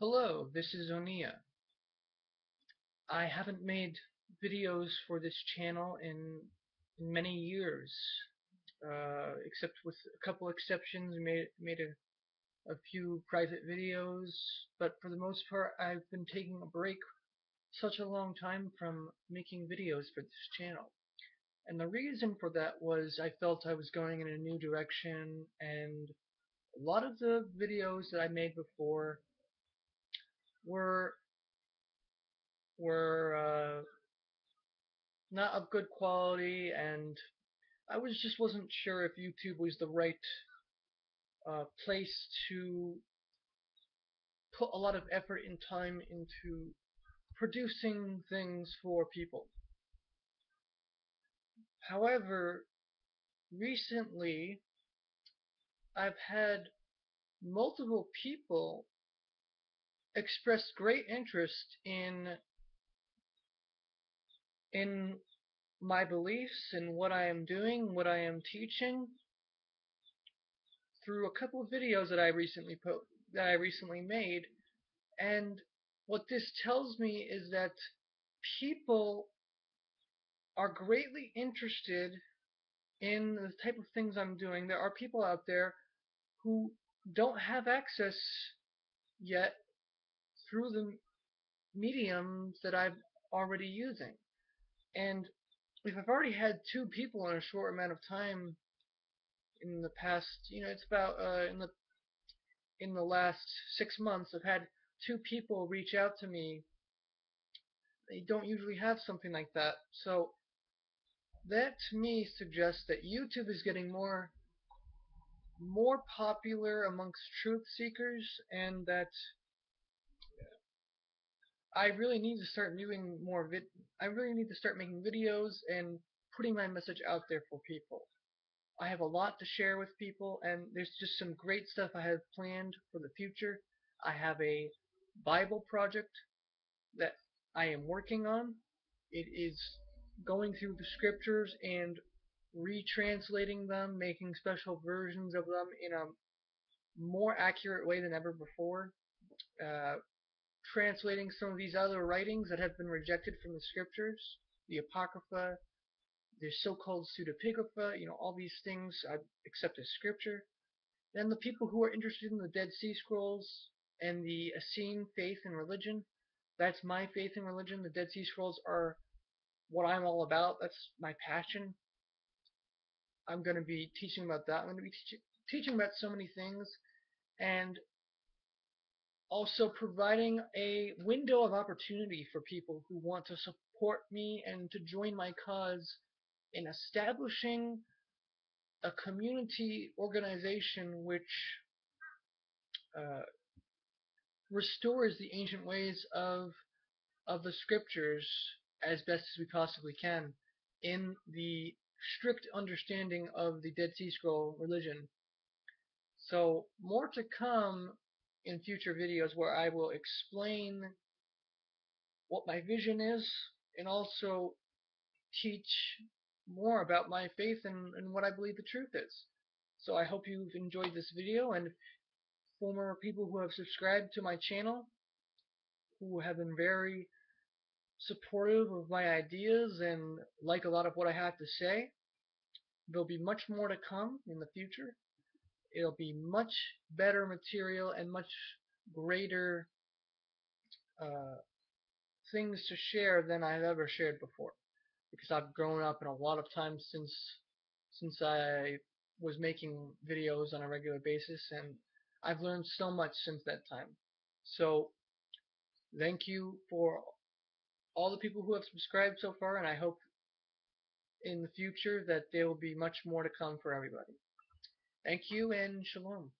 Hello, this is Onia. I haven't made videos for this channel in, in many years, uh, except with a couple exceptions. Made made a a few private videos, but for the most part, I've been taking a break such a long time from making videos for this channel. And the reason for that was I felt I was going in a new direction and a lot of the videos that I made before were were uh, not of good quality and I was just wasn't sure if YouTube was the right uh, place to put a lot of effort and time into producing things for people. However, recently I've had multiple people express great interest in in my beliefs and what I am doing, what I am teaching through a couple of videos that I recently put that I recently made and what this tells me is that people are greatly interested in the type of things I'm doing. There are people out there who don't have access yet through the mediums that I'm already using. And if I've already had two people in a short amount of time in the past, you know, it's about uh, in the in the last six months, I've had two people reach out to me. They don't usually have something like that, so that to me suggests that YouTube is getting more more popular amongst truth seekers, and that I really need to start doing more vid. I really need to start making videos and putting my message out there for people. I have a lot to share with people, and there's just some great stuff I have planned for the future. I have a Bible project that I am working on. It is going through the scriptures and retranslating them, making special versions of them in a more accurate way than ever before. Uh, translating some of these other writings that have been rejected from the scriptures, the Apocrypha, the so-called pseudepigrapha, you know, all these things uh, I accept as scripture. Then the people who are interested in the Dead Sea Scrolls and the Essene faith and religion, that's my faith and religion. The Dead Sea Scrolls are what I'm all about. That's my passion. I'm going to be teaching about that. I'm going to be teach teaching about so many things and also providing a window of opportunity for people who want to support me and to join my cause in establishing a community organization which uh, restores the ancient ways of of the scriptures as best as we possibly can in the strict understanding of the Dead Sea Scroll religion. So more to come in future videos where I will explain what my vision is and also teach more about my faith and, and what I believe the truth is. So I hope you've enjoyed this video and former people who have subscribed to my channel who have been very supportive of my ideas and like a lot of what I have to say. There'll be much more to come in the future. It'll be much better material and much greater uh, things to share than I've ever shared before. Because I've grown up in a lot of times since since I was making videos on a regular basis and I've learned so much since that time. So thank you for all the people who have subscribed so far, and I hope in the future that there will be much more to come for everybody. Thank you, and shalom.